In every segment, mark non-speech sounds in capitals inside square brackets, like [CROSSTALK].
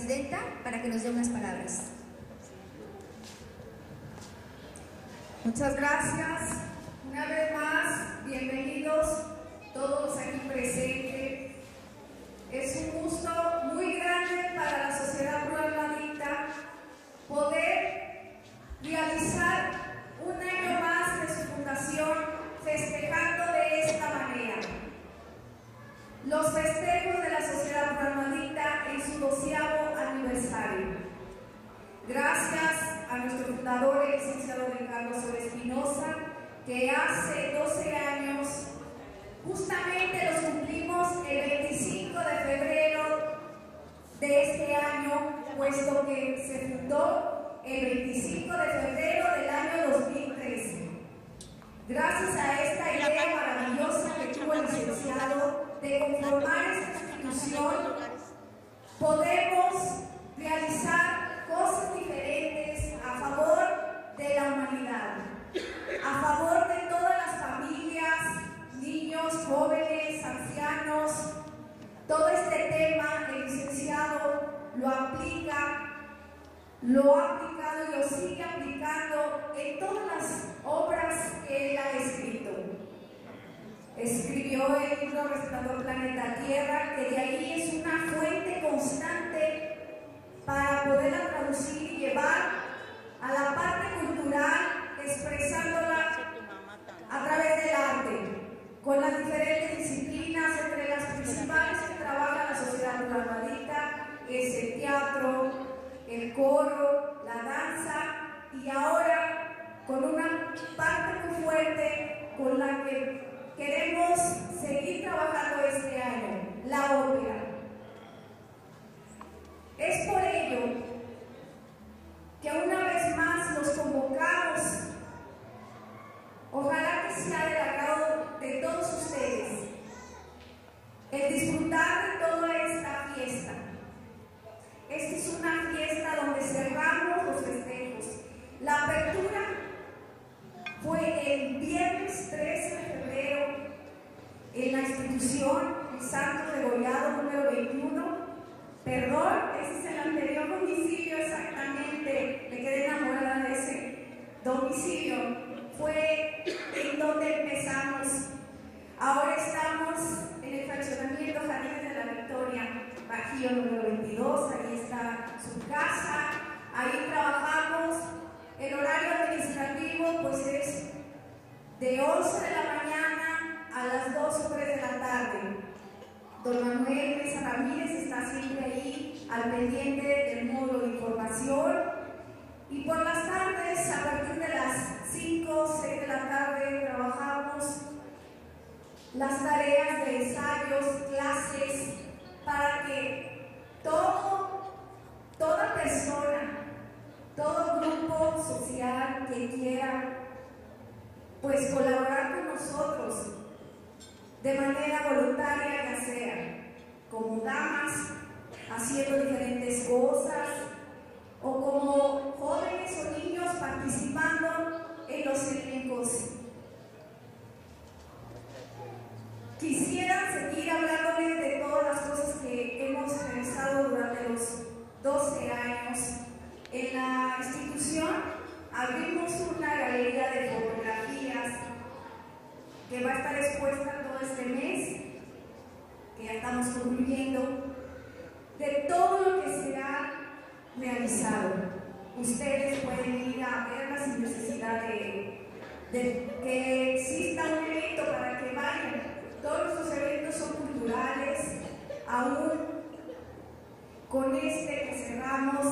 presidenta para que nos dé unas palabras. Muchas gracias. Una vez más, bienvenidos todos aquí presentes. Es un gusto muy grande para la Sociedad Rural Madita poder realizar un año más de su fundación festejando de esta manera. Los festejos de la Sociedad Rural Madita en su doceavo aniversario. Gracias a nuestro fundador, el licenciado Ricardo Soler Espinosa, que hace 12 años, justamente los cumplimos el 25 de febrero de este año sepultó el 25 de febrero del año 2013. Gracias a esta idea maravillosa que tuvo el licenciado de conformar esta institución, podemos realizar cosas diferentes a favor de la humanidad, a favor de todas las familias, niños, jóvenes, ancianos. Todo este tema el licenciado lo aplica lo ha aplicado y lo sigue aplicando en todas las obras que él ha escrito. Escribió el libro Resplandor Planeta Tierra, que de ahí es una fuente constante para poderla traducir y llevar a la parte cultural, expresándola a través del arte, con las diferentes disciplinas, entre las principales que trabaja la sociedad normalita, es el teatro, el coro, la danza y ahora con una parte muy fuerte con la que queremos seguir trabajando este año, la ópera. Es por ello que una vez más nos convocamos, ojalá que sea del agrado de todos ustedes, el disfrutar de toda esta fiesta esta es una fiesta donde cerramos los festejos. La apertura fue el viernes 13 de febrero en la institución Santo Regollado número 21. Perdón, ese es el anterior domicilio exactamente. Me quedé enamorada de ese domicilio. Fue en donde empezamos. Ahora estamos en el fraccionamiento Jardines de la Victoria Bajío número 22, ahí está su casa, ahí trabajamos. El horario administrativo pues es de 11 de la mañana a las 2 o 3 de la tarde. Don Manuel Mesa Ramírez está siempre ahí al pendiente del módulo de información. Y por las tardes, a partir de las 5 o 6 de la tarde, trabajamos las tareas de ensayos, clases, para que todo, toda persona, todo grupo social que quiera pues colaborar con nosotros de manera voluntaria ya sea como damas haciendo diferentes cosas o como jóvenes o niños participando en los elencos Quisiera seguir hablándoles de todas las cosas que hemos realizado durante los 12 años. En la institución abrimos una galería de que va a estar expuesta todo este mes, que ya estamos concluyendo, de todo lo que se ha realizado. Ustedes pueden ir a verla sin necesidad de, de que exista un evento para que vayan todos nuestros eventos son culturales, aún con este que cerramos,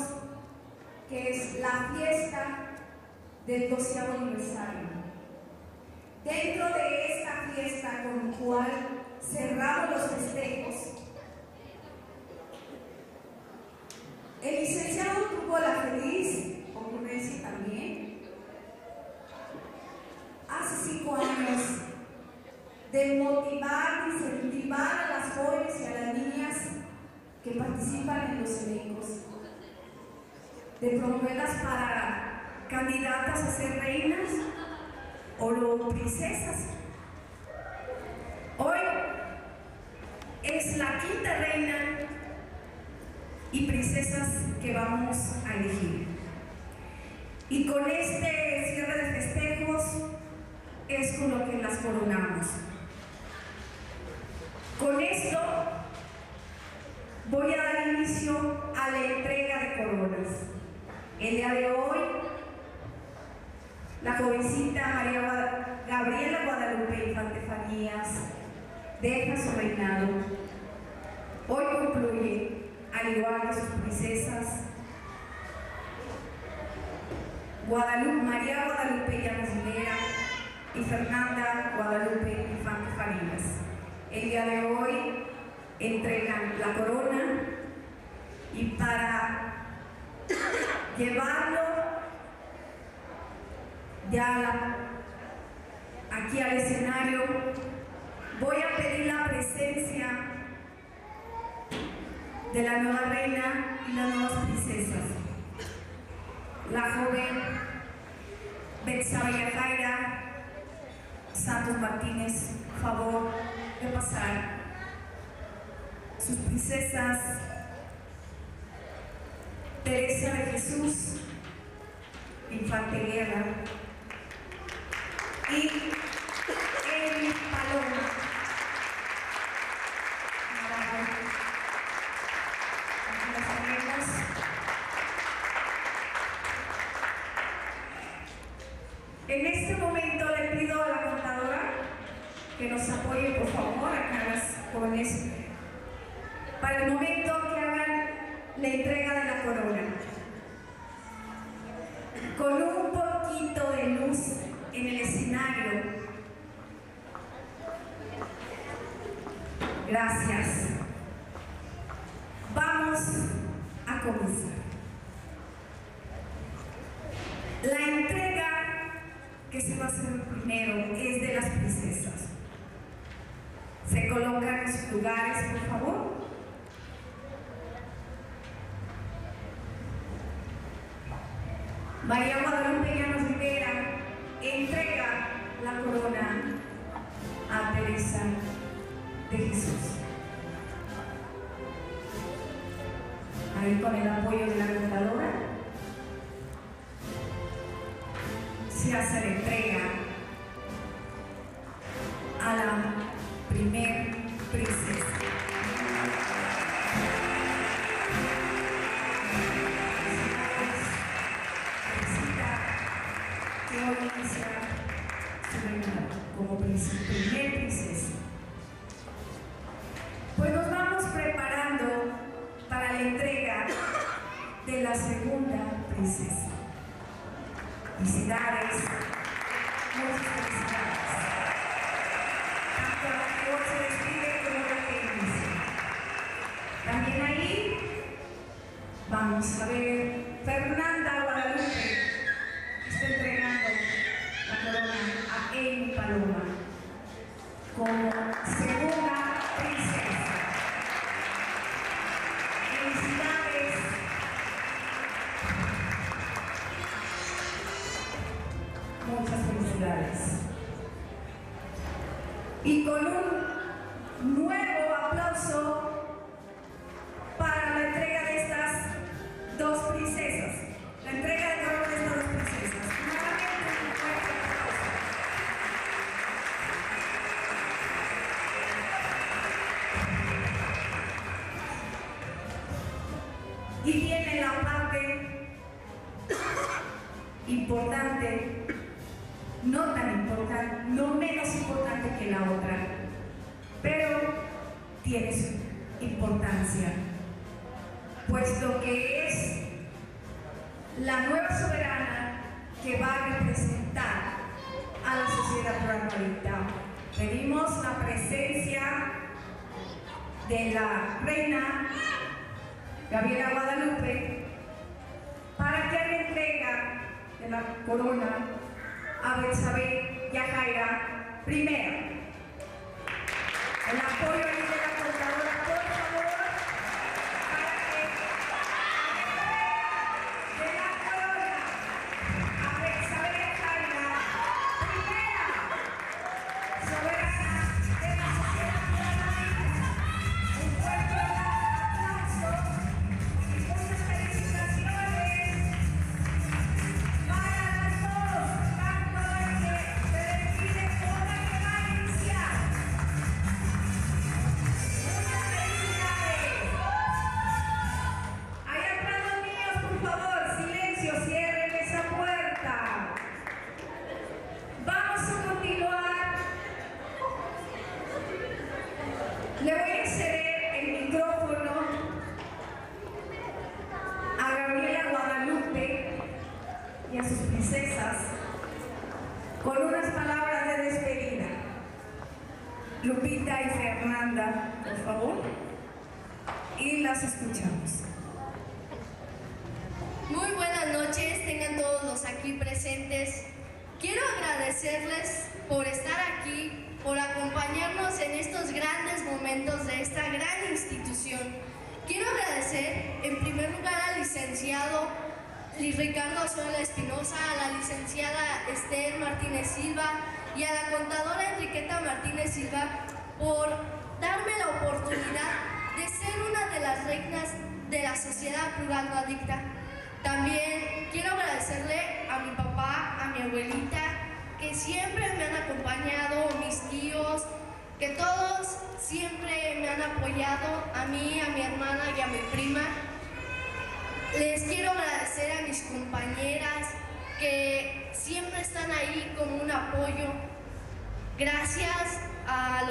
que es la fiesta del 12 aniversario. Dentro de esta fiesta con cual cerramos los festejos, el licenciado tuvo la feliz ocurrencia también, hace cinco años, de motivar, incentivar a las jóvenes y a las niñas que participan en los elencos, de promoverlas para candidatas a ser reinas o princesas. Hoy es la quinta reina y princesas que vamos a elegir. Y con este cierre de festejos es con lo que las coronamos. Con esto voy a dar inicio a la entrega de coronas. El día de hoy, la jovencita María Gabriela Guadalupe Infante Farías deja su reinado. Hoy concluye, al igual que sus princesas, Guadalupe, María Guadalupe Llanos y Fernanda Guadalupe Infante Farías. El día de hoy entregan la corona y para llevarlo ya aquí al escenario, voy a pedir la presencia de la nueva reina y las nuevas princesas. La joven Betsabaya Jaira Santos Martínez, favor de pasar. Sus princesas Teresa de Jesús, Infante Guerra, y Paloma. Aquí las tenemos. En este momento le pido a la contadora que nos apoye, por favor, acá las jóvenes, para el momento que hagan la entrega de la corona. Con un poquito de luz en el escenario. Gracias. Vamos a comenzar. La entrega que se va a hacer primero es de las princesas. Se colocan en sus lugares, por favor. María de a la sociedad pluralista. Pedimos la presencia de la reina Gabriela Guadalupe para que haga entrega de la corona a Betsabé Yajaira primero. El apoyo de la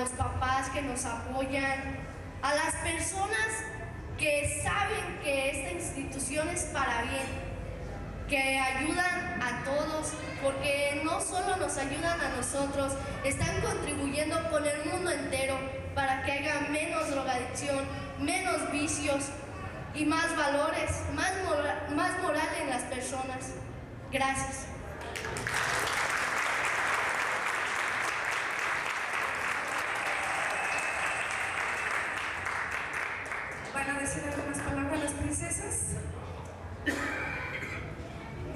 los papás que nos apoyan, a las personas que saben que esta institución es para bien, que ayudan a todos, porque no solo nos ayudan a nosotros, están contribuyendo con el mundo entero para que haya menos drogadicción, menos vicios y más valores, más, más moral en las personas. Gracias.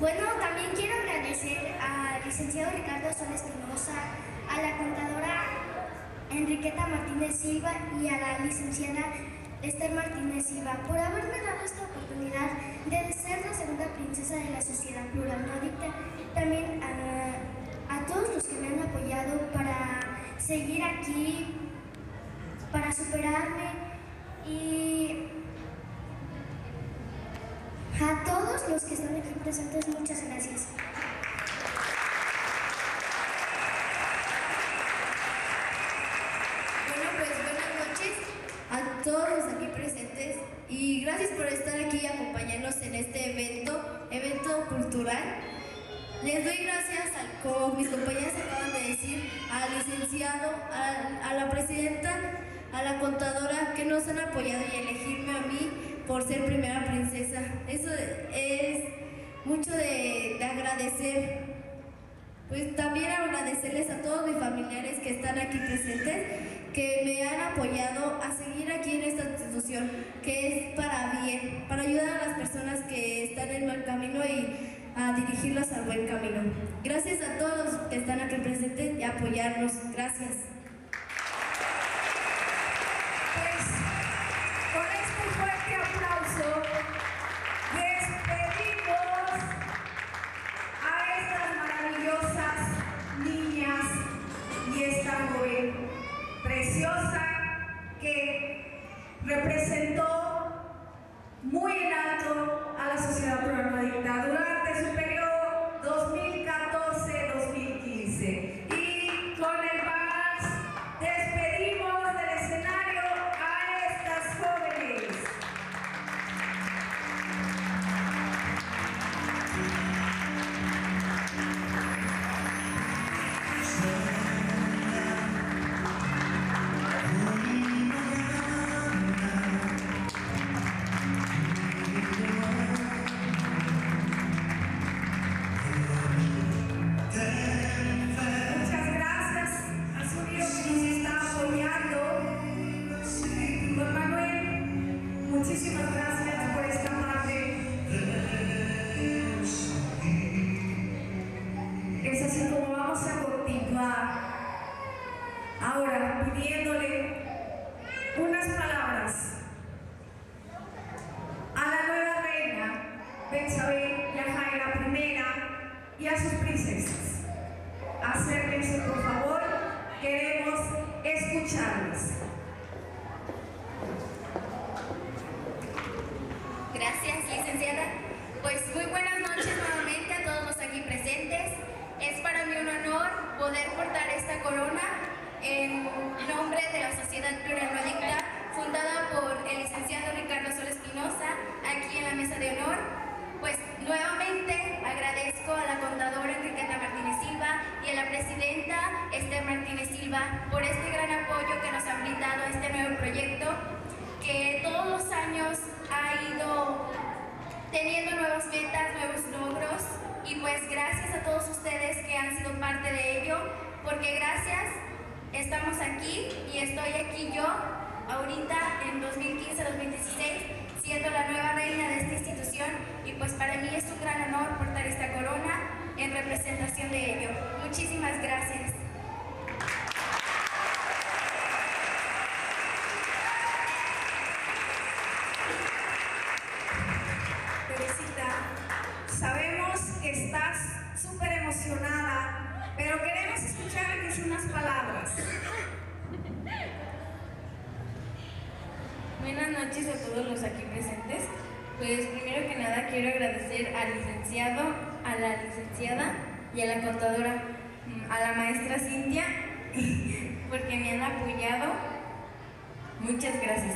Bueno, también quiero agradecer al licenciado Ricardo Sol Espinosa, a la contadora Enriqueta Martínez Silva y a la licenciada Esther Martínez Silva por haberme dado esta oportunidad de ser la segunda princesa de la sociedad plural no También a, a todos los que me han apoyado para seguir aquí, para superarme y a todos los que están aquí presentes, muchas gracias. Bueno, pues buenas noches a todos los aquí presentes y gracias por estar aquí y acompañarnos en este evento, evento cultural. Les doy gracias, como mis compañeras acaban de decir, al licenciado, a la presidenta, a la contadora que nos han apoyado y elegirme a mí por ser primera princesa. Eso es mucho de, agradecer. Pues también agradecerles a todos mis familiares que están aquí presentes, que me han apoyado a seguir aquí en esta institución, que es para bien, para ayudar a las personas que están en mal camino y a dirigirlos al buen camino. Gracias a todos que están aquí presentes y apoyarnos. Gracias. Teniendo nuevas metas, nuevos logros representación de ello. Muchísimas gracias. sabemos que estás súper emocionada, pero queremos escuchar unas palabras. Buenas noches a todos los aquí presentes. Pues primero que nada quiero agradecer al licenciado, a la licenciada y a la contadora, a la maestra Cintia, [LAUGHS] porque me han apoyado. Muchas gracias.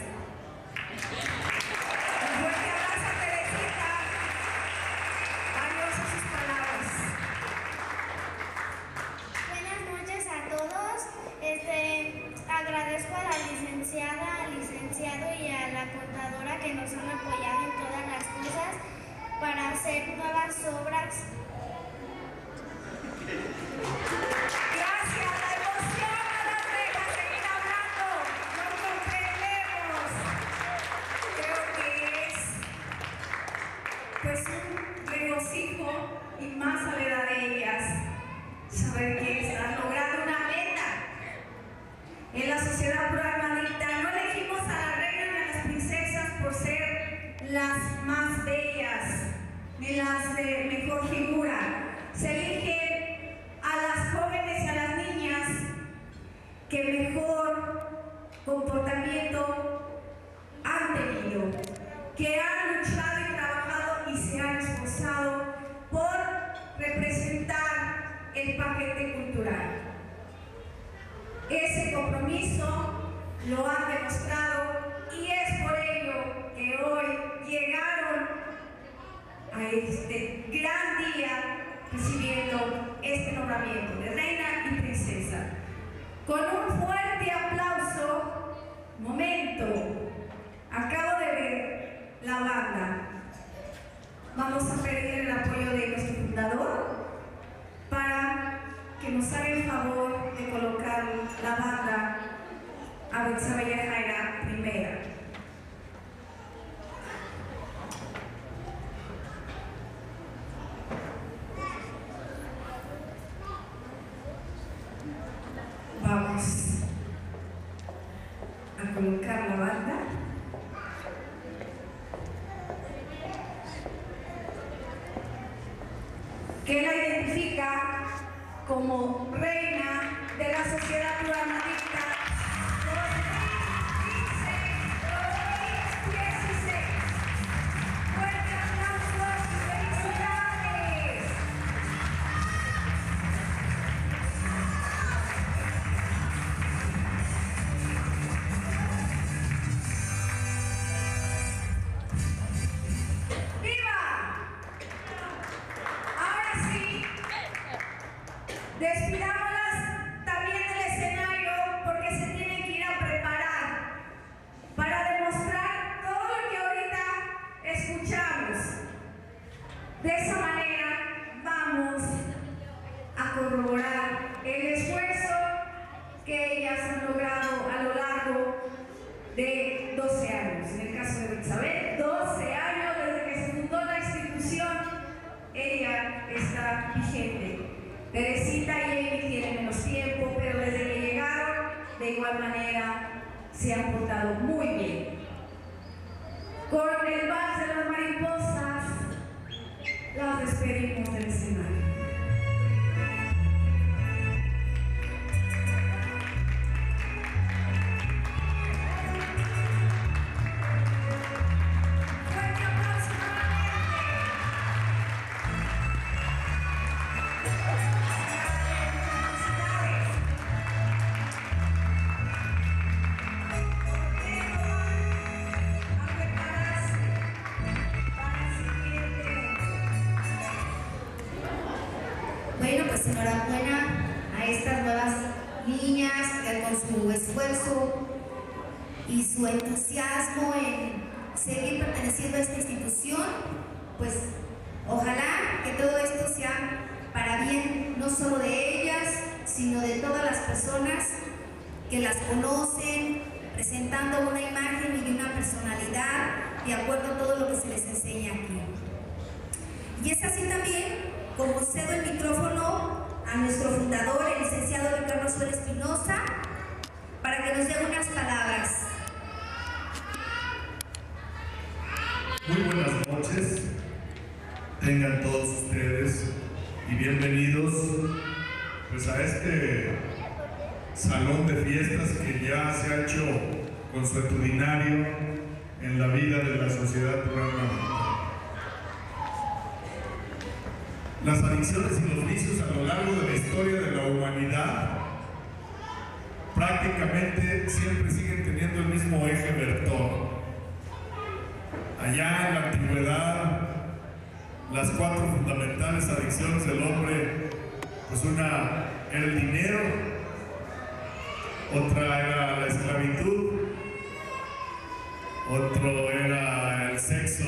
la identifica como rey presentando una imagen y una personalidad de acuerdo a todo lo que se les enseña aquí. Y es así también como cedo el micrófono a nuestro fundador, el licenciado Ricardo Suárez Espinosa, para que nos dé unas palabras. Muy buenas noches, tengan todos ustedes y bienvenidos pues a este salón de fiestas que ya se ha hecho consuetudinario en la vida de la sociedad peruana. Las adicciones y los vicios a lo largo de la historia de la humanidad prácticamente siempre siguen teniendo el mismo eje vertor. Allá en la antigüedad, las cuatro fundamentales adicciones del hombre, pues una era el dinero, otra era la esclavitud, otro era el sexo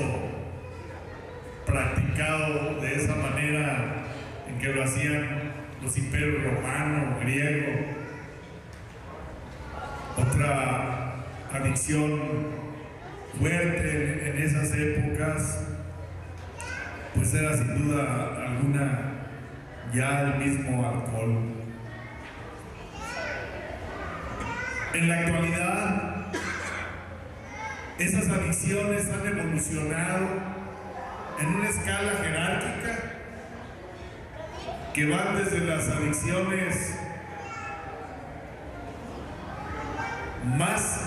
practicado de esa manera en que lo hacían los imperios romano, griego. Otra adicción fuerte en, en esas épocas, pues era sin duda alguna ya el mismo alcohol. En la actualidad, esas adicciones han evolucionado en una escala jerárquica que van desde las adicciones más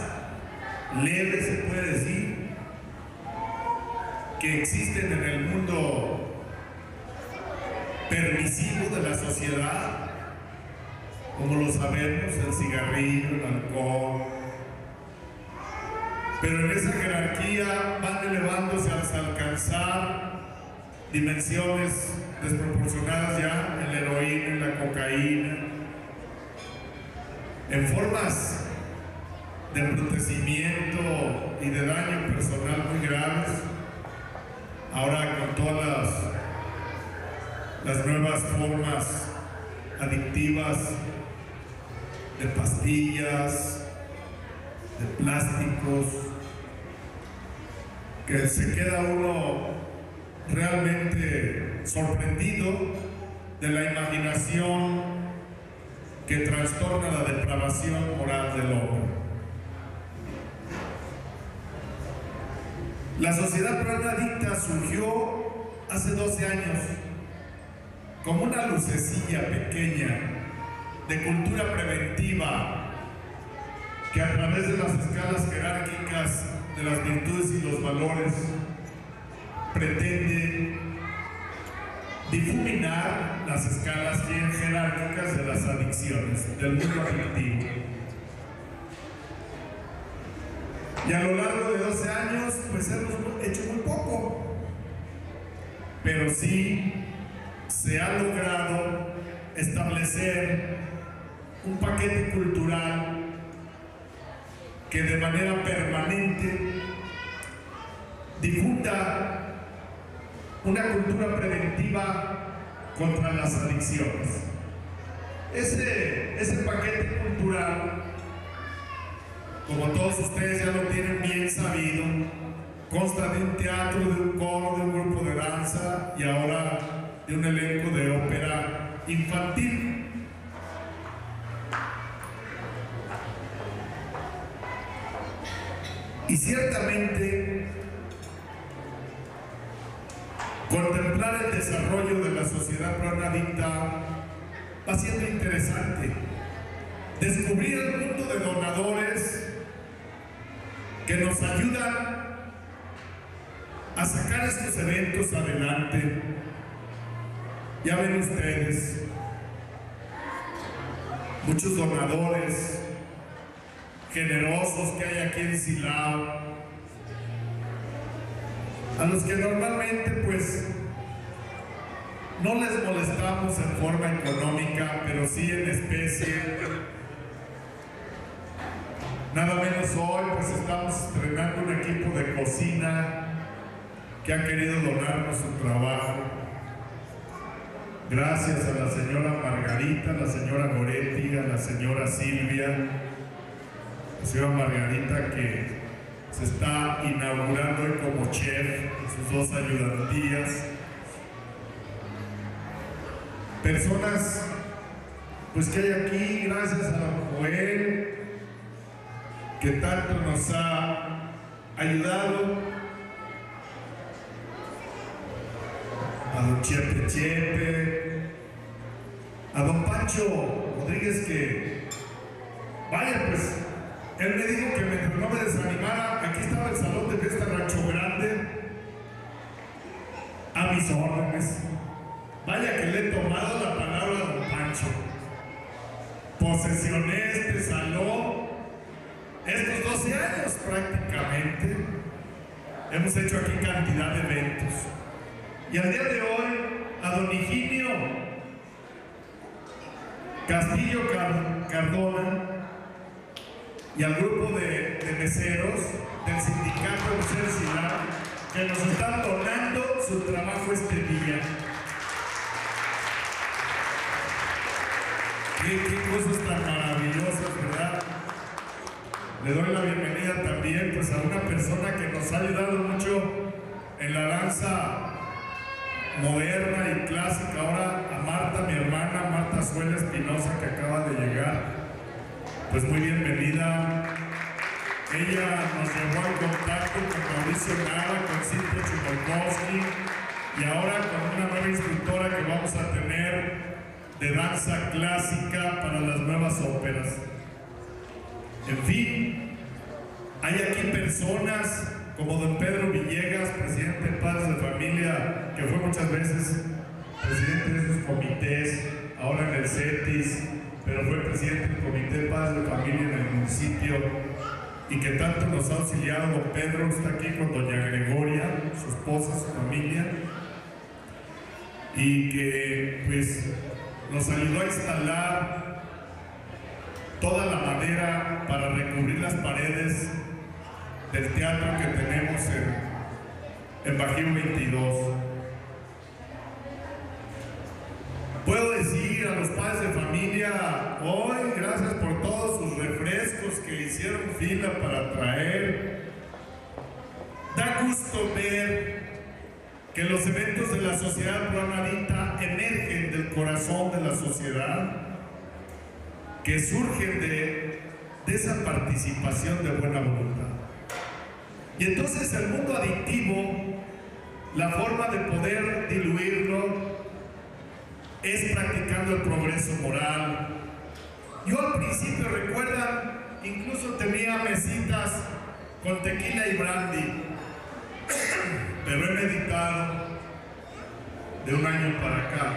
leves, se puede decir, que existen en el mundo permisivo de la sociedad, como lo sabemos, el cigarrillo, el alcohol, pero en esa jerarquía van elevándose hasta alcanzar dimensiones desproporcionadas ya en la heroína, en la cocaína, en formas de embrutecimiento y de daño personal muy graves. Ahora con todas las, las nuevas formas adictivas de pastillas, de plásticos, que se queda uno realmente sorprendido de la imaginación que trastorna la depravación moral del hombre. La sociedad peruana surgió hace 12 años como una lucecilla pequeña de cultura preventiva que a través de las escalas jerárquicas de las virtudes y los valores pretende difuminar las escalas jerárquicas de las adicciones, del mundo adictivo. Y a lo largo de 12 años, pues hemos hecho muy poco, pero sí se ha logrado establecer un paquete cultural que de manera permanente difunda una cultura preventiva contra las adicciones. Ese, ese paquete cultural, como todos ustedes ya lo tienen bien sabido, consta de un teatro, de un coro, de un grupo de danza y ahora de un elenco de ópera infantil. Y ciertamente contemplar el desarrollo de la sociedad adicta va siendo interesante. Descubrir el mundo de donadores que nos ayudan a sacar estos eventos adelante. Ya ven ustedes, muchos donadores generosos que hay aquí en Silao, a los que normalmente pues no les molestamos en forma económica, pero sí en especie. Nada menos hoy pues estamos estrenando un equipo de cocina que ha querido donarnos su trabajo. Gracias a la señora Margarita, la señora Goretti, a la señora Silvia, señora Margarita que se está inaugurando como chef en sus dos ayudantías. Personas pues que hay aquí, gracias a la Joel, que tanto nos ha ayudado. A don Chepe Chepe, a don Pancho Rodríguez que, vaya pues, él me dijo que mientras no me desanimara, aquí estaba el salón de fiesta Rancho Grande, a mis órdenes. Vaya que le he tomado la palabra a don Pancho. Posesioné este salón estos 12 años prácticamente. Hemos hecho aquí cantidad de eventos. Y al día de hoy, a don Higinio Castillo Car- Cardona y al grupo de, de meseros del sindicato Ciudad que nos están donando su trabajo este día. Qué, qué cosas tan maravillosas, ¿verdad? Le doy la bienvenida también pues, a una persona que nos ha ayudado mucho en la danza moderna y clásica. Ahora a Marta, mi hermana, Marta Suela Espinosa, que acaba de llegar. Pues muy bienvenida. Ella nos llevó en contacto con Mauricio Nava, con Cintia Chumolkowski y ahora con una nueva instructora que vamos a tener de danza clásica para las nuevas óperas. En fin, hay aquí personas como don Pedro Villegas, presidente de Padres de Familia, que fue muchas veces presidente de esos comités, ahora en el CETIS, pero fue presidente del Comité de Padres de Familia en el municipio y que tanto nos ha auxiliado. Pedro está aquí con doña Gregoria, su esposa, su familia, y que pues nos ayudó a instalar toda la madera para recubrir las paredes del teatro que tenemos en, en Bajío 22. Puedo decir a los padres de familia, hoy gracias por todos sus refrescos que hicieron fila para traer. Da gusto ver que los eventos de la sociedad granadita emergen del corazón de la sociedad, que surgen de, de esa participación de buena voluntad. Y entonces el mundo adictivo, la forma de poder diluirlo es practicando el progreso moral. Yo al principio, recuerdan, incluso tenía mesitas con tequila y brandy, [COUGHS] pero he meditado de un año para acá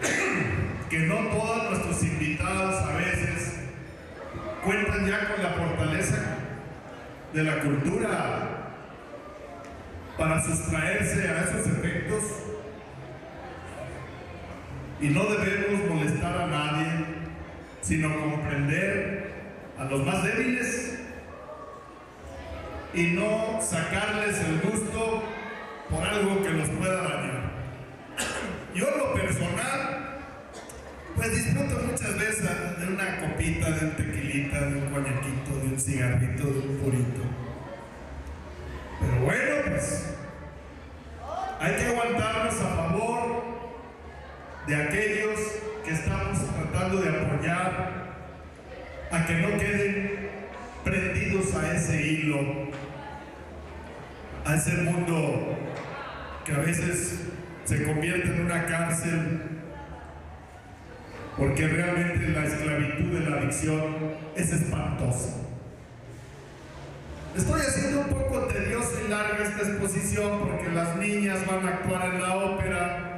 [COUGHS] que no todos nuestros invitados a veces cuentan ya con la fortaleza de la cultura para sustraerse a esos efectos y no debemos molestar a nadie, sino comprender a los más débiles y no sacarles el gusto por algo que los pueda dañar. Yo en lo personal, pues disfruto muchas veces de una copita, de un tequilita, de un coñaquito, de un cigarrito, de un purito. Pero bueno, pues hay que aguantarnos a favor de aquellos que estamos tratando de apoyar a que no queden prendidos a ese hilo, a ese mundo que a veces se convierte en una cárcel, porque realmente la esclavitud de la adicción es espantosa. Estoy haciendo un poco tediosa y larga esta exposición porque las niñas van a actuar en la ópera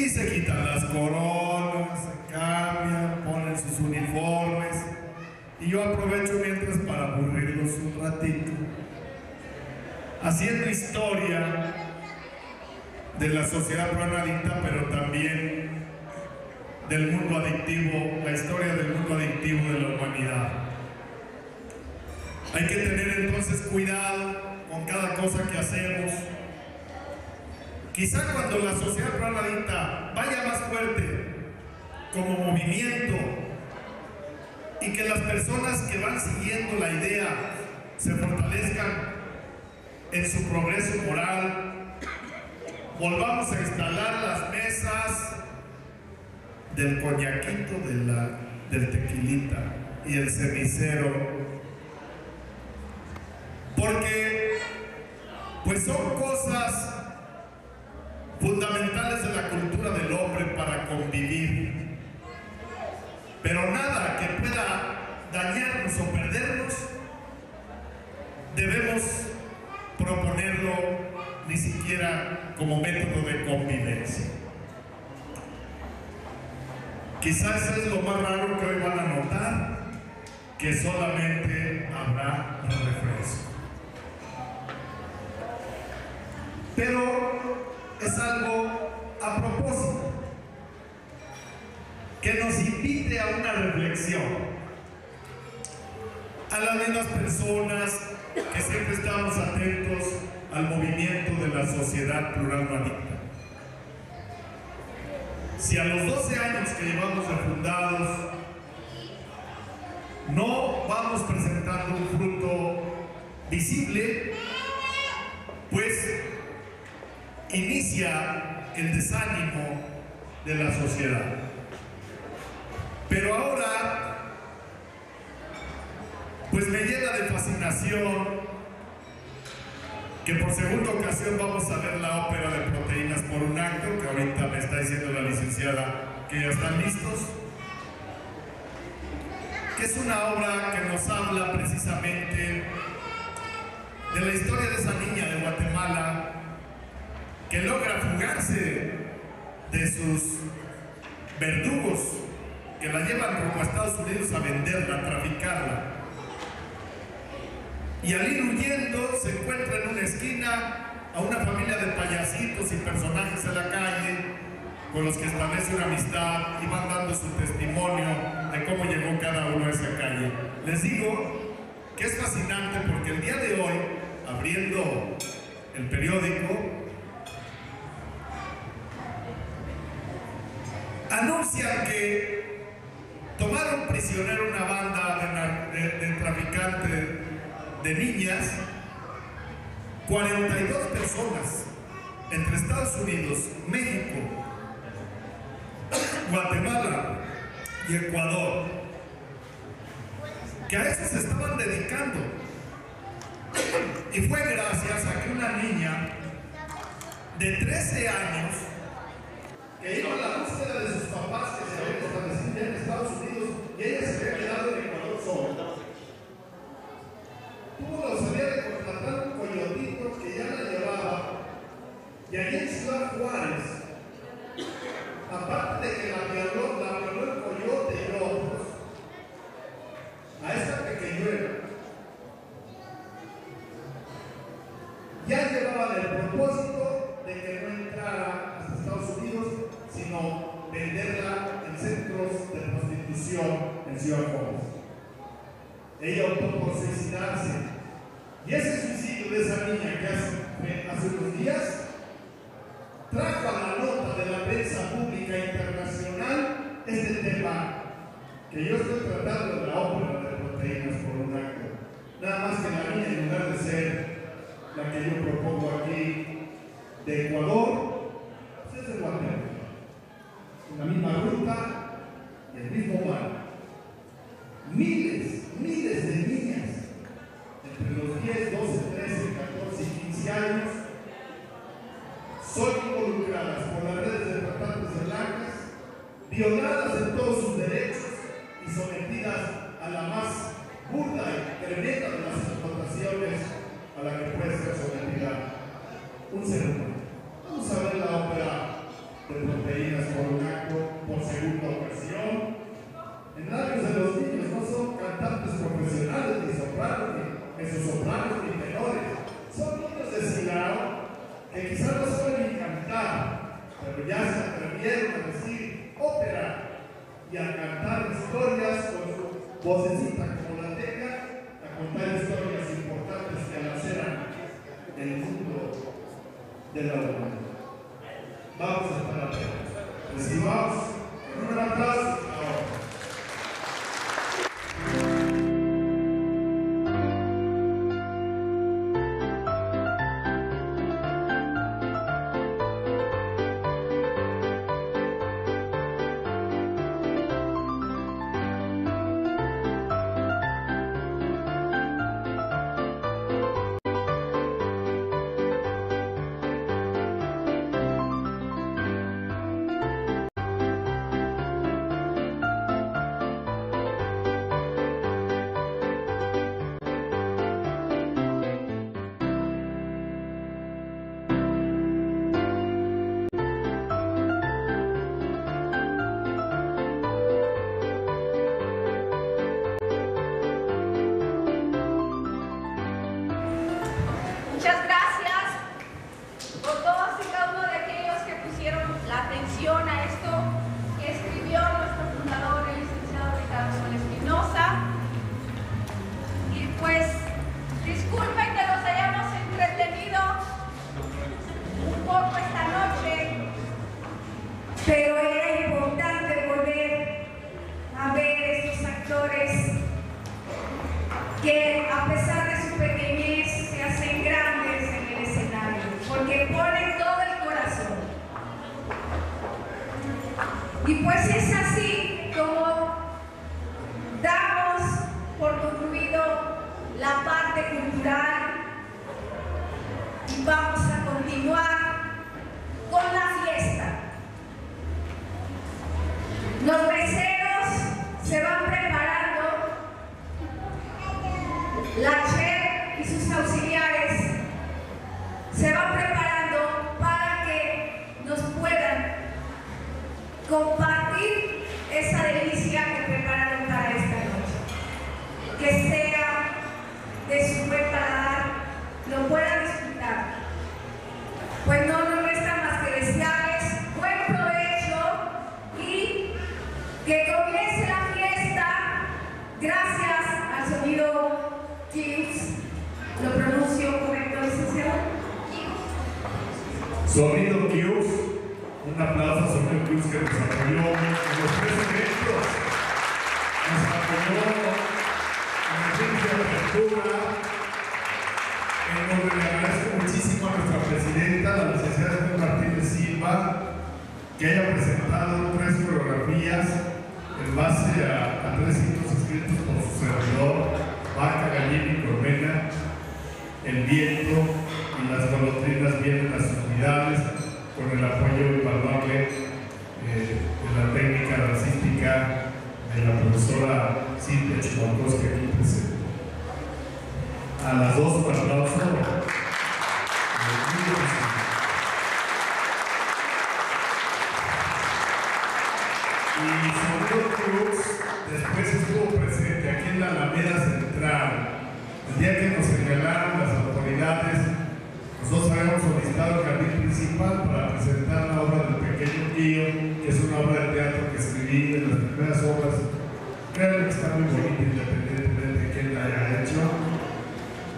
y se quitan las coronas, se cambian, ponen sus uniformes y yo aprovecho mientras para aburrirlos un ratito, haciendo historia de la sociedad adicta, pero también del mundo adictivo, la historia del mundo adictivo de la humanidad. Hay que tener entonces cuidado con cada cosa que hacemos. Quizá cuando la sociedad planadita vaya más fuerte como movimiento y que las personas que van siguiendo la idea se fortalezcan en su progreso moral, volvamos a instalar las mesas del coñaquito del tequilita y el cenicero. Porque pues son cosas fundamentales de la cultura del hombre para convivir. Pero nada que pueda dañarnos o perdernos, debemos proponerlo ni siquiera como método de convivencia. Quizás es lo más raro que hoy van a notar, que solamente habrá un refresco. Pero es algo a propósito, que nos invite a una reflexión. A las mismas personas que siempre estamos atentos al movimiento de la sociedad plural. Si a los 12 años que llevamos de fundados no vamos presentando un fruto visible, pues inicia el desánimo de la sociedad. Pero ahora, pues me llena de fascinación que por segunda ocasión vamos a ver la ópera de proteínas por un acto, que ahorita me está diciendo la licenciada que ya están listos, que es una obra que nos habla precisamente de la historia de esa niña de Guatemala que logra fugarse de sus verdugos que la llevan rumbo a Estados Unidos a venderla, a traficarla. Y al ir huyendo se encuentra en una esquina a una familia de payasitos y personajes en la calle con los que establece una amistad y van dando su testimonio de cómo llegó cada uno a esa calle. Les digo que es fascinante porque el día de hoy, abriendo el periódico, anuncian que tomaron prisionero una banda de, de, de traficantes de niñas, 42 personas entre Estados Unidos, México, Guatemala y Ecuador, que a eso se estaban dedicando. Y fue gracias a que una niña de 13 años, que iba a la búsqueda de sus papás que se habían establecido en Estados Unidos, y ella se había quedado en Ecuador sola tuvo la osadía de contratar un coyotito que ya la llevaba y allí en Ciudad Juárez, aparte de que la violó, la violó coyote y otros, a esta pequeñuela, ya llevaban el propósito de que no entrara en Ciudad Juárez. Ella optó por suicidarse. Y ese suicidio de esa niña que hace, hace unos días trajo a la nota de la prensa pública internacional este tema que yo estoy tratando de la ópera de proteínas por un acto. Nada más que la niña, en lugar de ser la que yo propongo aquí de Ecuador, pues es de Guatemala. La misma ruta y el mismo mar. Miles, miles de niñas entre los 10, 12, 13, 14 y 15 años son involucradas por las redes de tratantes de blancas, violadas en todos sus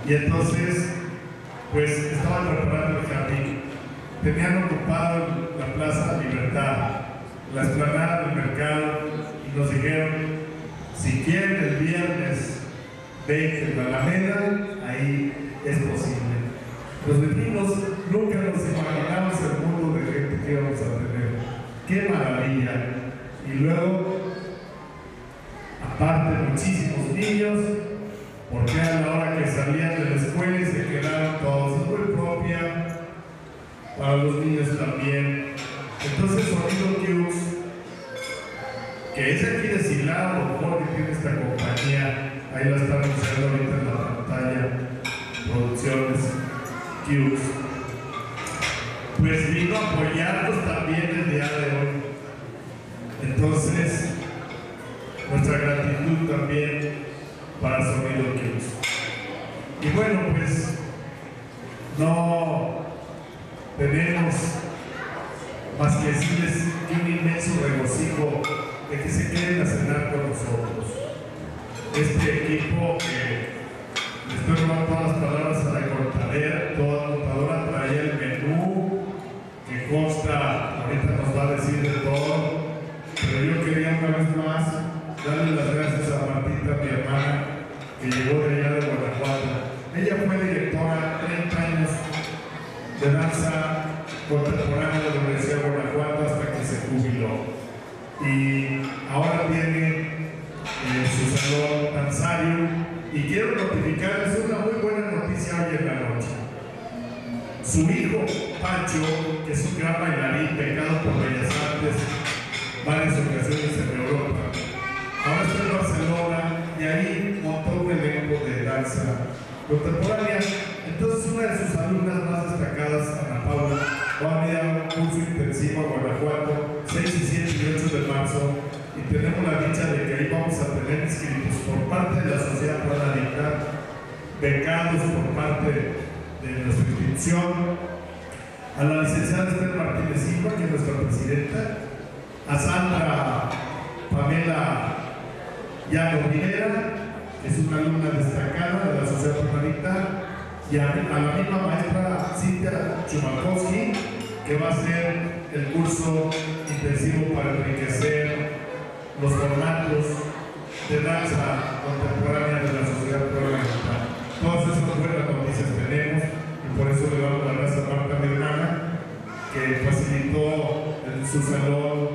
Y entonces, pues estaban preparando el jardín. Tenían ocupado la Plaza Libertad, la explanada del mercado, y nos dijeron, si quieren el viernes 20 en la Alameda, ahí es posible. Nos metimos, nunca nos imaginamos el mundo de gente que íbamos a tener. ¡Qué maravilla! Y luego, aparte, muchísimos niños, porque a la hora que salían de la escuela y se quedaron todos, es muy propia para los niños también. Entonces, Sonido Cubes, que es aquí de Silao, lo que tiene esta compañía, ahí la están anunciando ahorita en la pantalla, Producciones Cubes, pues vino a apoyarnos también el día de hoy. Entonces, nuestra gratitud también para sonido que Y bueno, pues no tenemos más que decirles un inmenso regocijo de que se queden a cenar con nosotros. Este equipo que les estoy robando todas las palabras a la cortadera, toda la contadora traía el menú que consta, ahorita nos va a decir de todo, pero yo quería una vez más darle las gracias mi hermana que llegó de allá de Guanajuato. Ella fue directora 30 años de danza contemporánea de la Universidad de Guanajuato hasta que se jubiló. Y ahora tiene eh, su salón danzario y quiero notificarles una muy buena noticia hoy en la noche. Su hijo, Pacho, que es un gran bailarín pegado por Bellas Artes, varias ocasiones en Europa. Ahora está en Barcelona y ahí un elenco de danza contemporánea. Entonces una de sus alumnas más destacadas, Ana Paula, va a enviar un curso intensivo a Guanajuato, 6 y 7 y 8 de marzo, y tenemos la dicha de que ahí vamos a tener inscritos por parte de la sociedad dictar becados por parte de nuestra institución, a la licenciada Esther Martínez Silva, que es nuestra presidenta, a Sandra Pamela Llano Rivera, es una alumna destacada de la Sociedad Permanita, y a, la misma maestra Cintia Chumakowski, que va a hacer el curso intensivo para enriquecer los formatos de danza contemporánea de la sociedad permanente. Todas esas buenas noticias tenemos y por eso le damos la gracias a Marta, hermana, que facilitó en su salón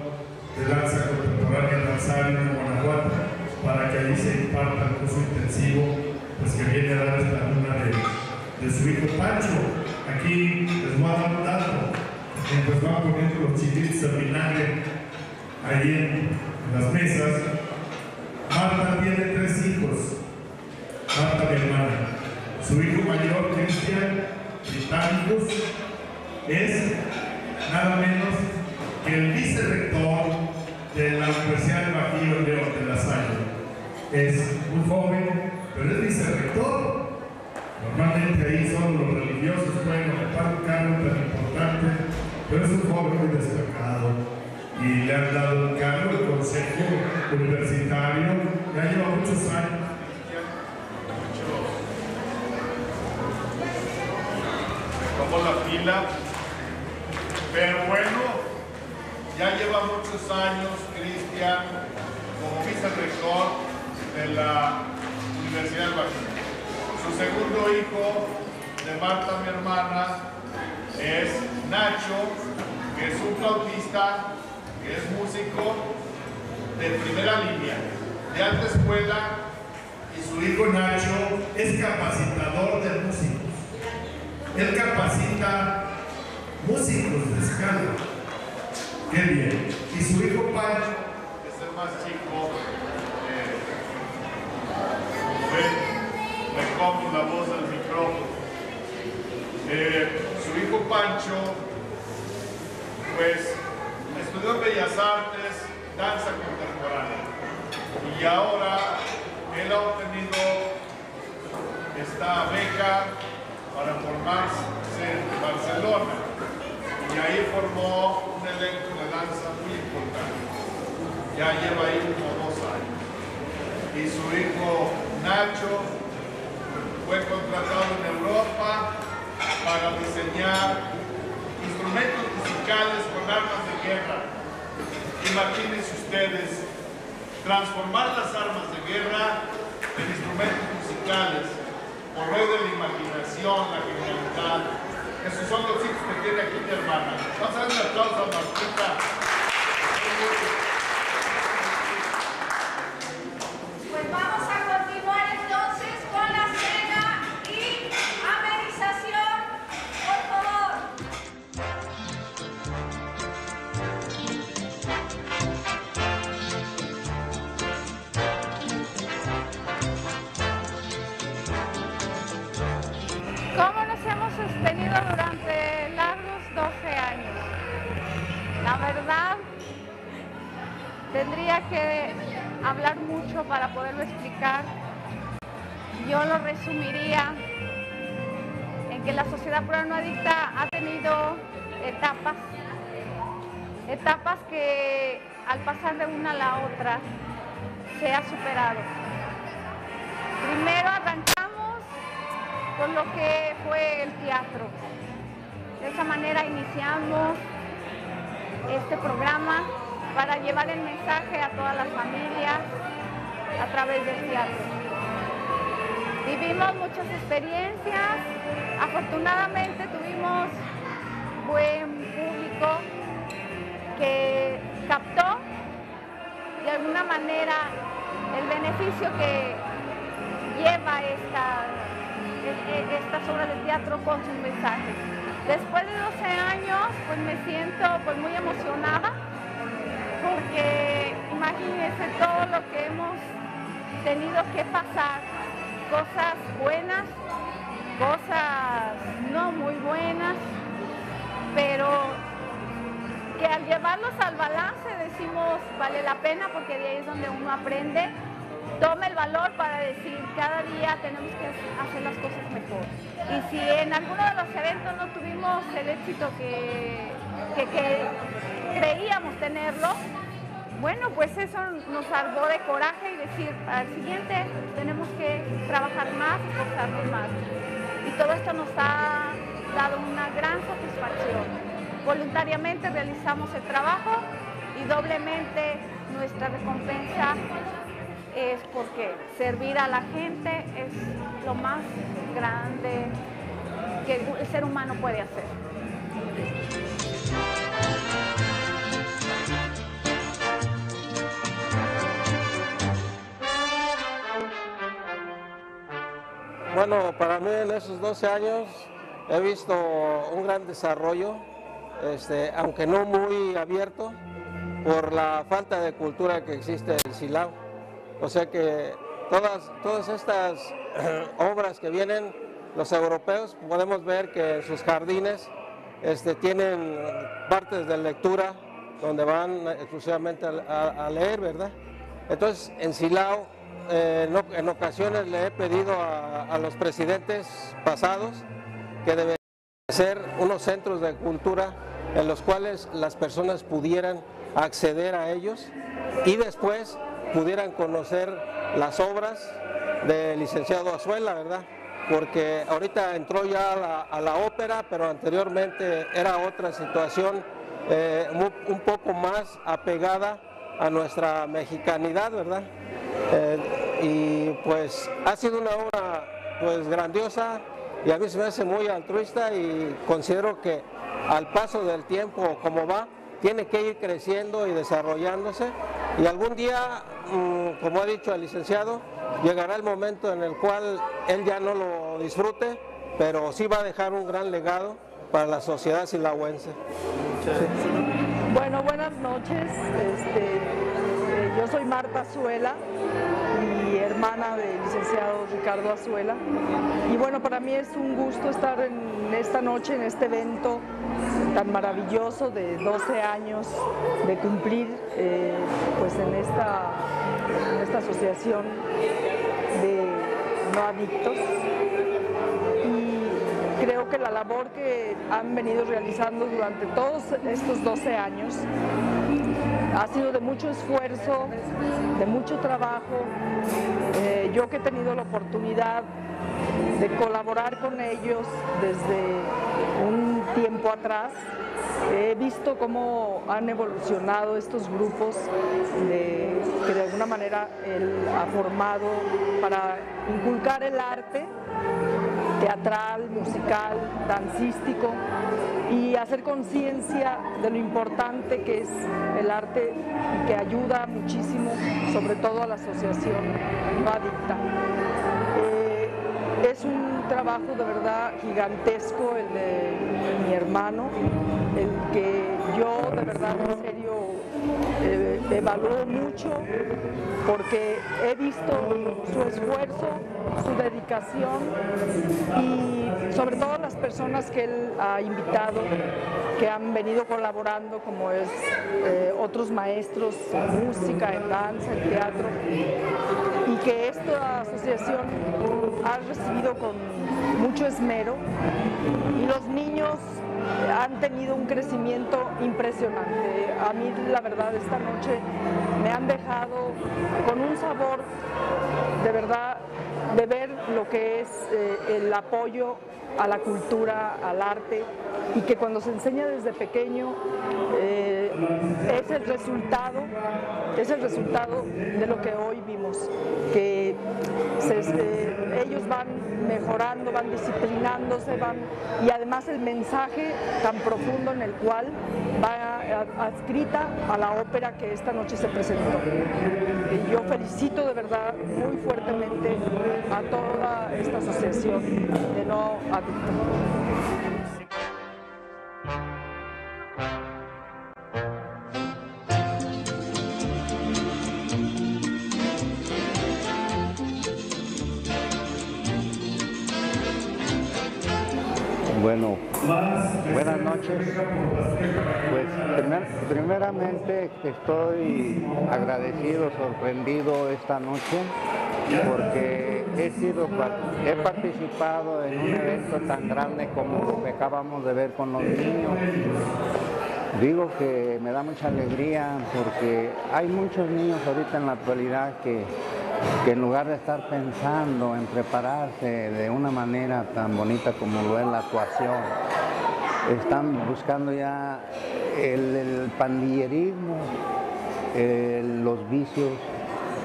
de danza contemporánea danzar en Guanajuato para que allí se imparta el curso intensivo pues que viene a dar esta luna de, su hijo Pancho. Aquí les voy a dar un dato, mientras van poniendo los chilitos de vinagre ahí en, las mesas. Marta tiene tres hijos, Marta mi hermana. Su hijo mayor, Cristian, británicos, es nada menos que el vicerrector de la Universidad de Bajío de La Salle. Es muy joven, pero es vicerrector. Normalmente ahí solo los religiosos pueden ocupar un cargo tan importante, pero es un joven muy destacado y le han dado un cargo de consejo universitario, ya lleva muchos años. Tomó la fila, pero bueno, ya lleva muchos años Cristian como vicerrector de la Universidad Bajío. Su segundo hijo de Marta, mi hermana, es Nacho, que es un flautista, que es músico de primera línea, de alta escuela, y su hijo Nacho es capacitador de músicos. Él capacita músicos de escala. Qué bien. Y su hijo Pancho, que es el más chico, me como la voz del micrófono. Eh, su hijo Pancho, pues, estudió Bellas Artes, danza contemporánea. Y ahora él ha obtenido esta beca para formarse en Barcelona. Y ahí formó un elenco de danza muy importante. Ya lleva ahí años. Y su hijo Nacho fue contratado en Europa para diseñar instrumentos musicales con armas de guerra. Imagínense ustedes transformar las armas de guerra en instrumentos musicales por medio de la imaginación, la genialidad. Esos son los hijos que tiene aquí mi hermana. Vamos a dar un aplauso a Martita. Sociedad peruana adicta ha tenido etapas, etapas que al pasar de una a la otra se ha superado. Primero arrancamos con lo que fue el teatro. De esa manera iniciamos este programa para llevar el mensaje a todas las familias a través del teatro. Vivimos muchas experiencias, afortunadamente tuvimos buen público que captó de alguna manera el beneficio que lleva esta, e, e, estas obras de teatro con sus mensajes. Después de 12 años, pues me siento pues muy emocionada porque imagínense todo lo que hemos tenido que pasar, cosas buenas, cosas no muy buenas, pero que al llevarlos al balance decimos vale la pena porque de ahí es donde uno aprende, toma el valor para decir cada día tenemos que hacer las cosas mejor. Y si en alguno de los eventos no tuvimos el éxito que, que creíamos tenerlo, bueno, pues eso nos salvó de coraje y decir, para el siguiente tenemos que trabajar más esforzarnos más. Y todo esto nos ha dado una gran satisfacción. Voluntariamente realizamos el trabajo y doblemente nuestra recompensa es porque servir a la gente es lo más grande que el ser humano puede hacer. Bueno, para mí en esos 12 años he visto un gran desarrollo, este, aunque no muy abierto, por la falta de cultura que existe en Silao. O sea que todas, todas estas [CLEARS THROAT] obras que vienen los europeos, podemos ver que sus jardines este, tienen partes de lectura donde van exclusivamente a leer, ¿verdad? Entonces, en Silao en ocasiones le he pedido a, los presidentes pasados que deben ser unos centros de cultura en los cuales las personas pudieran acceder a ellos y después pudieran conocer las obras del licenciado Azuela, ¿verdad? Porque ahorita entró ya a la, ópera, pero anteriormente era otra situación eh, un poco más apegada a nuestra mexicanidad, ¿verdad? Eh, y pues ha sido una obra pues grandiosa y a mí se me hace muy altruista y considero que al paso del tiempo como va, tiene que ir creciendo y desarrollándose y algún día, mm, como ha dicho el licenciado, llegará el momento en el cual él ya no lo disfrute, pero sí va a dejar un gran legado para la sociedad silagüense. Bueno, buenas noches. Este, Marta Azuela y hermana del licenciado Ricardo Azuela. Y bueno, para mí es un gusto estar en esta noche, en este evento tan maravilloso de 12 años de cumplir eh, pues en esta, en esta asociación de no adictos. Y creo que la labor que han venido realizando durante todos estos 12 años ha sido de mucho esfuerzo, de mucho trabajo. Eh, yo que he tenido la oportunidad de colaborar con ellos desde un tiempo atrás, he visto cómo han evolucionado estos grupos que de alguna manera él ha formado para inculcar el arte teatral, musical, dancístico y hacer conciencia de lo importante que es el arte que ayuda muchísimo, sobre todo a la asociación no adicta. Eh, es un trabajo de verdad gigantesco el de mi hermano, el que yo de verdad en serio evalúo mucho porque he visto su esfuerzo, su dedicación y sobre todo las personas que él ha invitado, que han venido colaborando, como es eh, otros maestros en música, en danza, en teatro, y que esta asociación ha recibido con mucho esmero. Y los niños han tenido un crecimiento impresionante. A mí la verdad esta noche me han dejado con un sabor de verdad de ver lo que es eh, el apoyo a la cultura, al arte, y que cuando se enseña desde pequeño eh, es el resultado, es el resultado de lo que hoy vimos, que se- ellos van mejorando, van disciplinándose, y además el mensaje tan profundo en el cual va adscrita a la ópera que esta noche se presentó. Yo felicito de verdad muy fuertemente a toda esta asociación de no. Bueno, buenas noches. Pues primer- primeramente estoy agradecido, sorprendido esta noche porque he sido he participado en un evento tan grande como lo que acabamos de ver con los niños. Digo que me da mucha alegría porque hay muchos niños ahorita en la actualidad que, que en lugar de estar pensando en prepararse de una manera tan bonita como lo es la actuación, están buscando ya el, pandillerismo, el- los vicios,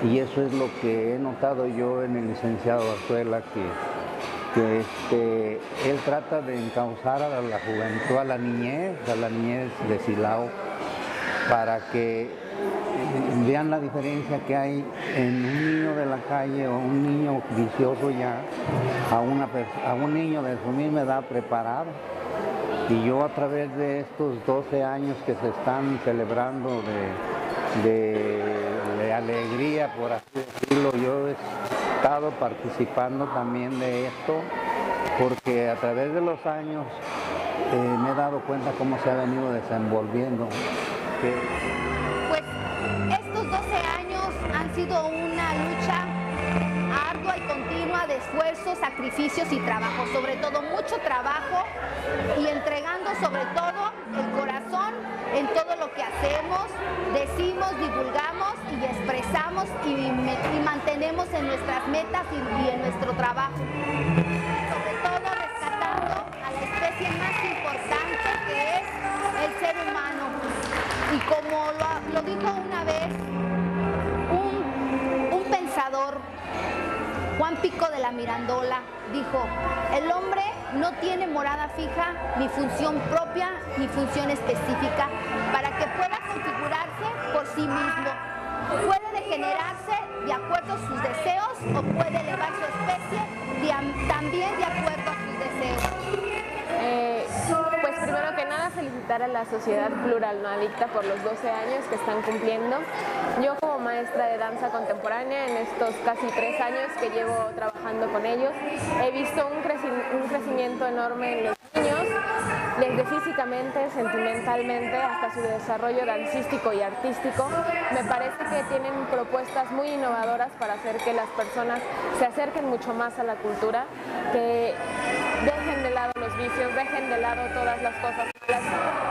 y eso es lo que he notado yo en el licenciado Arzuela, que que este, él trata de encauzar a la juventud, a la niñez, a la niñez de Silao, para que vean la diferencia que hay en un niño de la calle o un niño vicioso ya a, una, a un niño de su misma edad preparado. Y yo a través de estos 12 años que se están celebrando de- de alegría, por así decirlo, yo he estado participando también de esto porque a través de los años eh, me he dado cuenta cómo se ha venido desenvolviendo. Pues estos 12 años han sido una lucha ardua y continua de esfuerzos, sacrificios y trabajo, sobre todo mucho trabajo y entregando sobre todo el corazón en todo lo que hacemos, decimos, divulgamos y expresamos y, mantenemos en nuestras metas y, en nuestro trabajo. Sobre todo rescatando a la especie más importante que es el ser humano. Y como lo, dijo una vez un pensador, Juan Pico de la Mirandola, dijo, el hombre no tiene morada fija, ni función propia, ni función específica, para que pueda configurarse por sí mismo. Puede degenerarse de acuerdo a sus deseos o puede elevar su especie también de acuerdo felicitar a la Sociedad Plural No Adicta por los 12 años que están cumpliendo. Yo como maestra de danza contemporánea en estos casi tres años que llevo trabajando con ellos, he visto un, creci- un crecimiento enorme en los niños, desde físicamente, sentimentalmente, hasta su desarrollo dancístico y artístico. Me parece que tienen propuestas muy innovadoras para hacer que las personas se acerquen mucho más a la cultura, que vicios, dejen de lado todas las cosas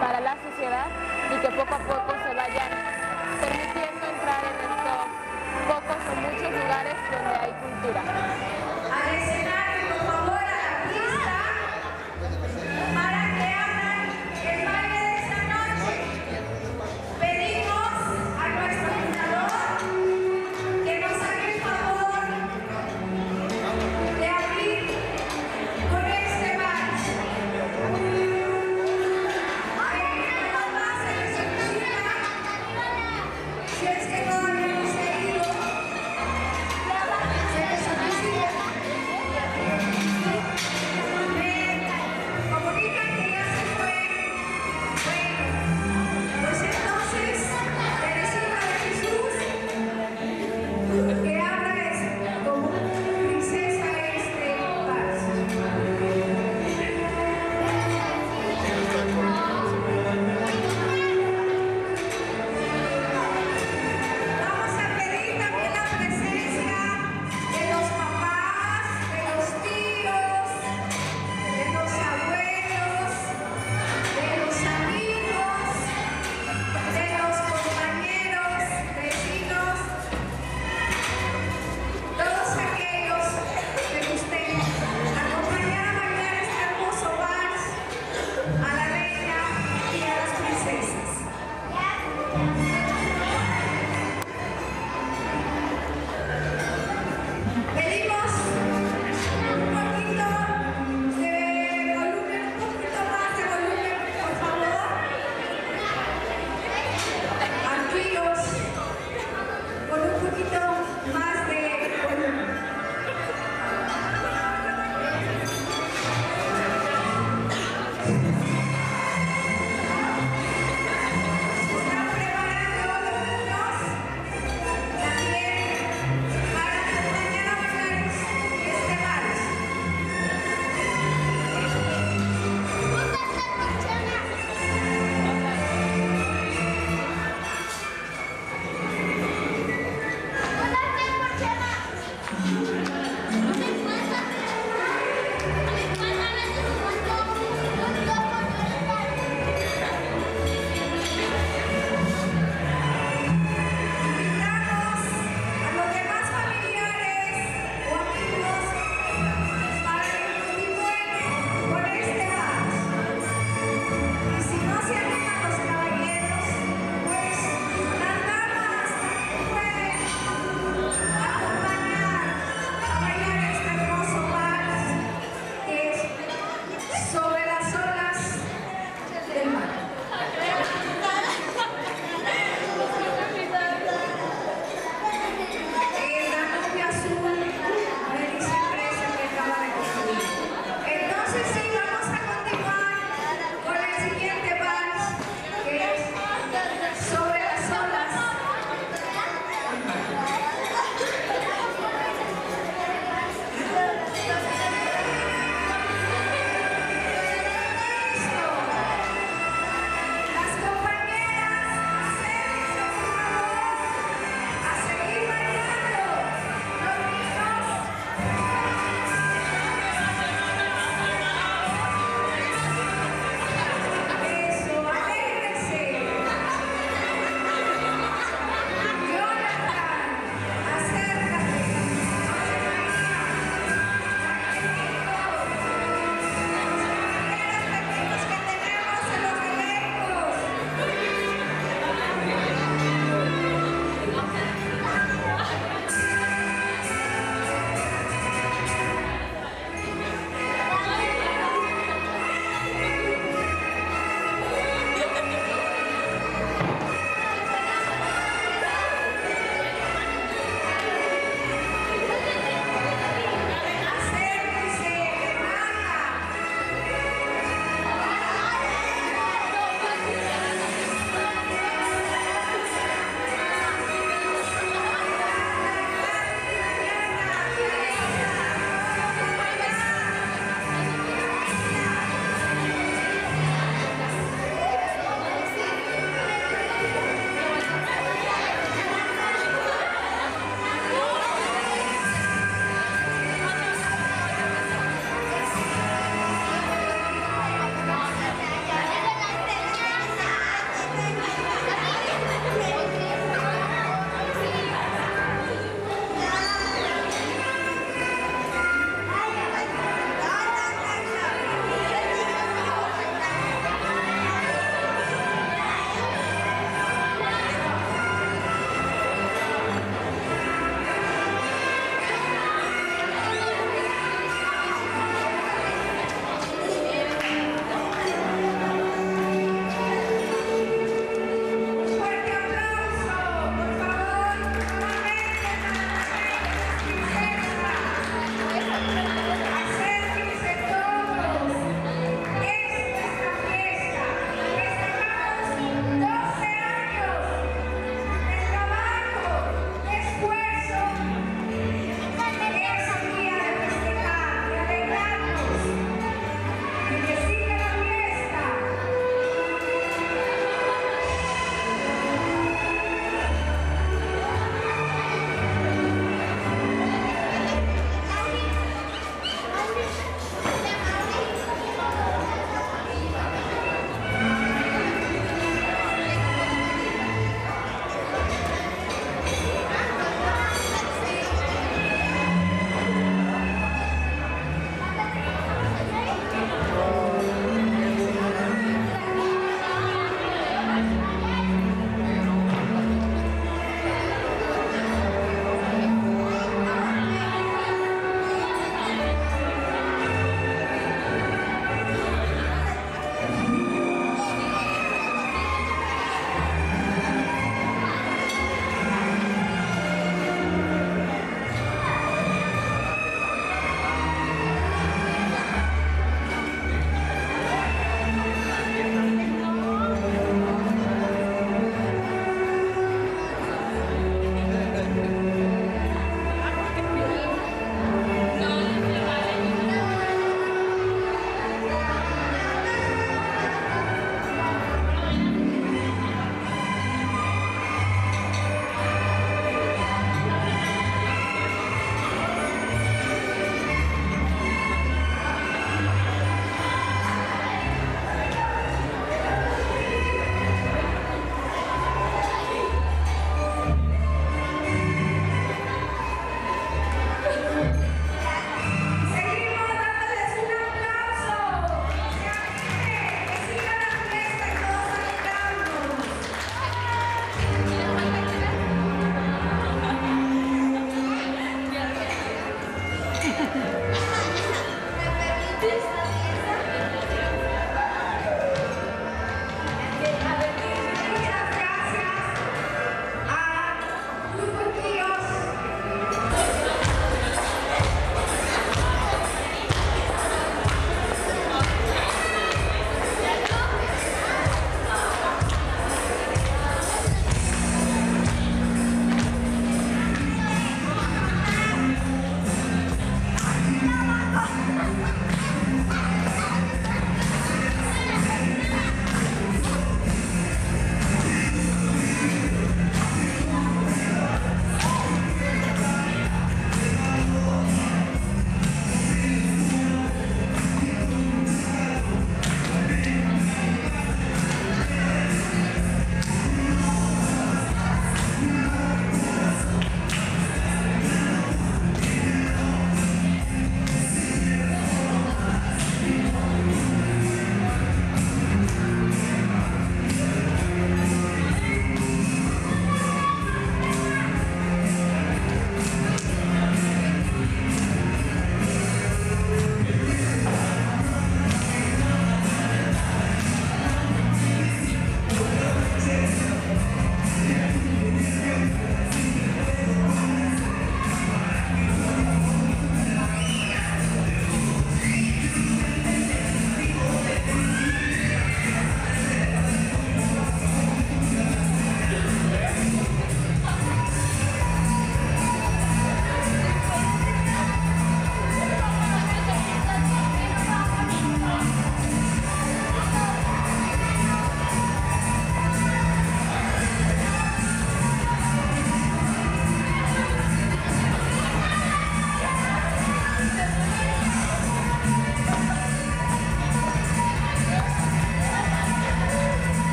para la sociedad y que poco a poco se vayan permitiendo entrar en estos pocos o muchos lugares donde hay cultura.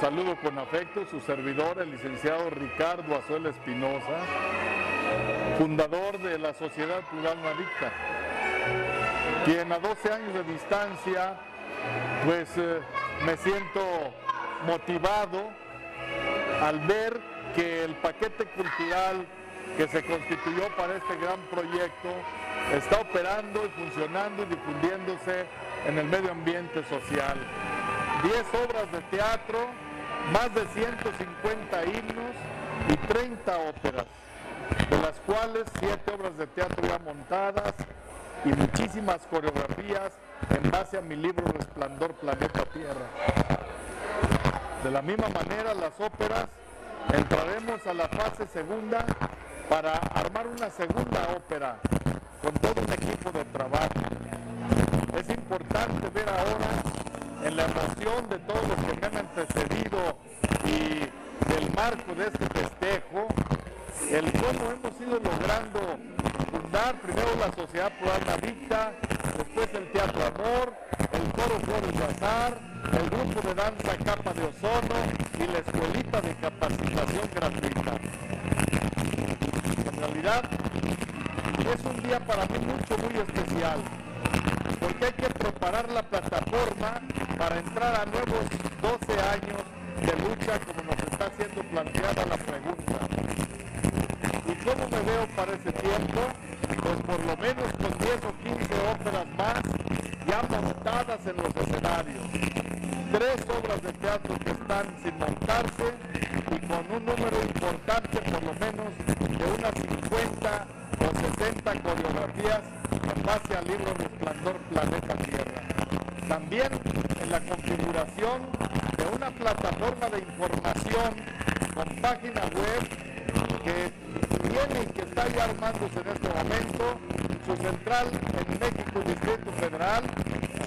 Saludo con afecto, su servidor, el licenciado Ricardo Azuela Espinosa, fundador de la Sociedad Plural Navicta, quien a 12 años de distancia, pues eh, me siento motivado al ver que el paquete cultural que se constituyó para este gran proyecto está operando y funcionando y difundiéndose en el medio ambiente social. 10 obras de teatro, más de 150 himnos y 30 óperas, de las cuales 7 obras de teatro ya montadas y muchísimas coreografías en base a mi libro Resplandor Planeta Tierra. De la misma manera, las óperas entraremos a la fase segunda para armar una segunda ópera con todo un equipo de trabajo. Es importante ver ahora en la emoción de todos los que me han antecedido y del marco de este festejo, el cómo hemos ido logrando fundar primero la Sociedad Plural Vista, después el Teatro Amor, el Coro Flores de Azar, el grupo de danza Capa de Ozono y la Escuelita de Capacitación Gratuita. En realidad, es un día para mí mucho, muy especial, porque hay que preparar la plataforma para entrar a nuevos 12 años de lucha como nos está siendo planteada la pregunta. ¿Y cómo me veo para ese tiempo? Pues por lo menos con 10 o 15 óperas más ya montadas en los escenarios. Tres obras de teatro que están sin montarse y con un número importante por lo menos de unas 50 o 60 coreografías en base al libro Resplandor Planeta Tierra. También en la configuración de una plataforma de información con página web que tiene y que está ya armándose en este momento, su central en México, Distrito Federal,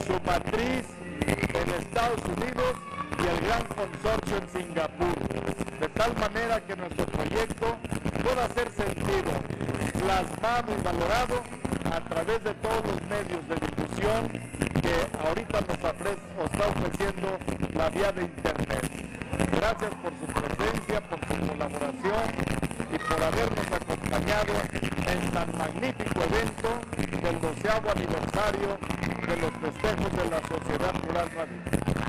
su matriz en Estados Unidos y el gran consorcio en Singapur, de tal manera que nuestro proyecto pueda ser sentido, plasmado y valorado a través de todos los medios de difusión que ahorita nos está ofreciendo la vía de Internet. Gracias por su presencia, por su colaboración y por habernos acompañado en tan magnífico evento del doceavo aniversario de los festejos de la Sociedad Rural Radio.